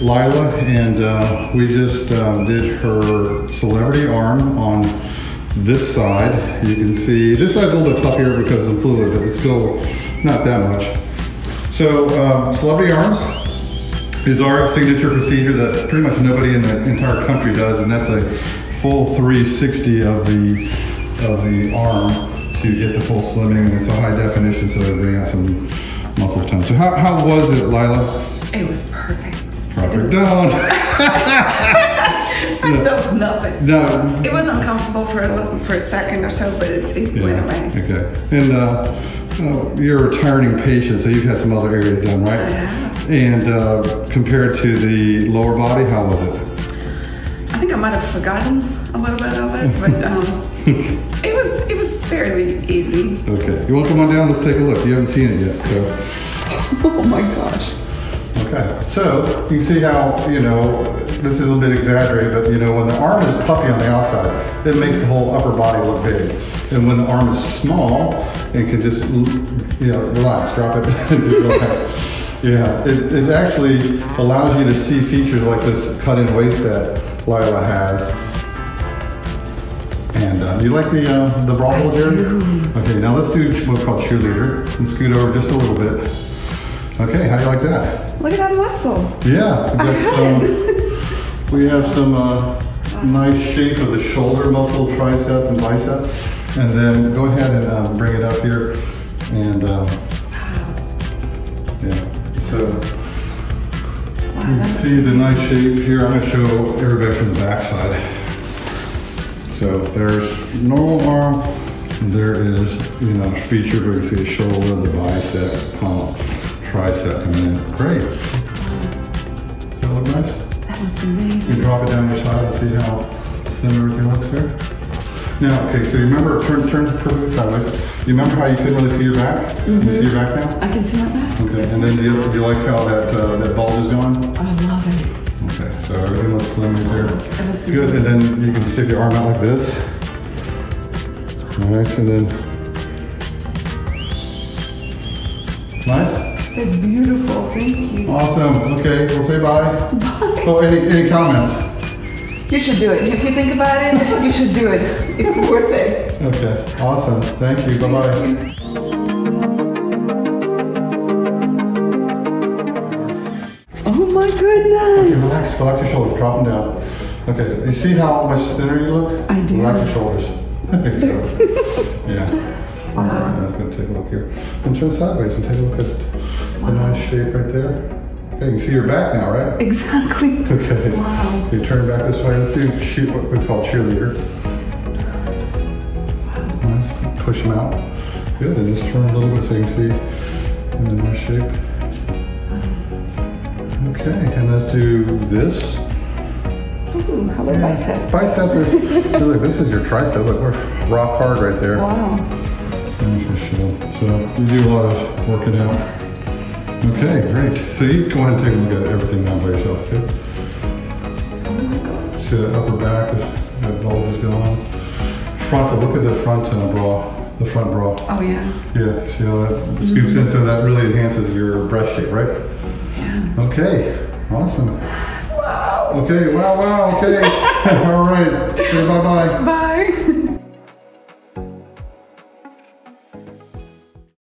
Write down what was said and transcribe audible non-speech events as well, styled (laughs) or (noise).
Lila, and uh, we just um, did her celebrity arm on this side. You can see this side's a little bit puffier because of the fluid, but it's still not that much. So, um, celebrity arms is our signature procedure that pretty much nobody in the entire country does, and that's a full 360 of the of the arm to get the full slimming, and it's a high definition, so they bring out some muscle tone. So, how, how was it, Lila? It was perfect. Perfect. Don't. (laughs) I felt nothing. No. It was uncomfortable for a little, for a second or so, but it, it went away. Okay. And uh, uh, you're a returning patient, so you've had some other areas done, right? Yeah. And uh, compared to the lower body, how was it? I think I might have forgotten a little bit of it, but (laughs) um, it was it was fairly easy. Okay. You want to come on down? Let's take a look. You haven't seen it yet. So. (laughs) Oh my gosh. Okay, so you see how, you know, this is a bit exaggerated, but you know, when the arm is puffy on the outside, it makes the whole upper body look big. And when the arm is small, it can just, you know, relax, drop it. (laughs) Yeah, it, it actually allows you to see features like this cut-in waist that Lila has. And uh, do you like the uh, the bra hold here? Okay, now let's do what's called cheerleader. And scoot over just a little bit. Okay, how do you like that? Look at that muscle. Yeah, we I got some, (laughs) we have some uh, nice shape of the shoulder muscle, tricep and bicep. And then go ahead and um, bring it up here. And um, yeah, so Wow, you can see the nice shape here. I'm going to show everybody from the back side. So there's normal arm. There is, you know, feature where you see the shoulder, the bicep, pump, tricep coming in. Great. Does that look nice? That looks amazing. You drop it down your side and see how thin everything looks there. Now, okay, so you remember, turn, turn perfectly sideways. You remember how you couldn't really see your back? Can you see your back now? I can see my back. Okay, and then do you, do you like how that, uh, that bulge is gone? I love it. Okay, so everything looks slim right there. It looks Good, and then you can stick your arm out like this. All right, and then. Nice, It's beautiful. Thank you. awesome. Okay, we'll say bye. Bye. Oh, any, any comments? You should do it. If you think about it, you should do it. It's worth it. Okay, awesome. Thank you. Bye bye. Oh my Okay, goodness. relax, relax your shoulders, drop them down. Okay, you see how much thinner you look? I do. Relax your shoulders. (laughs) There you go. (laughs) yeah. All right, I'm gonna take a look here. And turn sideways and take a look at the nice shape right there. Okay, you can see your back now, right? (laughs) Exactly. Okay. Wow. You turn back this way. Let's do shoot what we call cheerleader. Nice. Push them out. Good, and just turn a little bit so you can see in the nice shape. Okay, and let's do this. Ooh, how about biceps? Bicep is, look, this is your tricep. Look, we're rock hard right there. Wow. That's for sure. So you do a lot of working out. Okay, great. So you go ahead and take a look at everything now by yourself, okay? Oh. See the upper back, is- that bulge is gone. on. Frontal, look at the front uh, bra, the front bra. Oh yeah. Yeah, see how that scoops in, so that really enhances your breast shape, right? Yeah. Okay, awesome. Wow. Okay, wow, wow, okay. (laughs) (laughs) All right, say bye-bye. Bye.